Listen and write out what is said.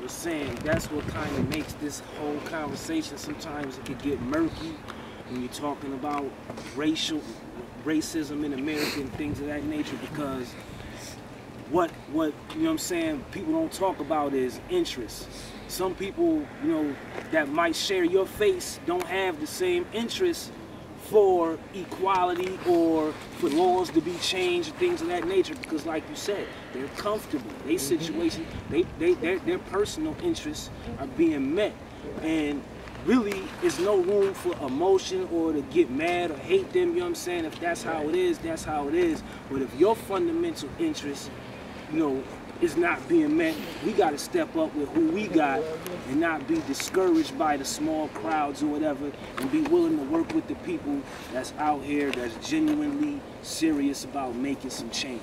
was saying that's what kind of makes this whole conversation sometimes it could get murky when you're talking about racial racism in America and things of that nature because what what you know what I'm saying people don't talk about is interests. Some people, you know, that might share your face don't have the same interest for equality or for laws to be changed and things of that nature because like you said they're comfortable. They mm-hmm. situation they, they their, their personal interests are being met. And really is no room for emotion or to get mad or hate them you know what i'm saying? If that's how it is that's how it is. But if your fundamental interests you know is not being met, we got to step up with who we got and not be discouraged by the small crowds or whatever and be willing to work with the people that's out here that's genuinely serious about making some change.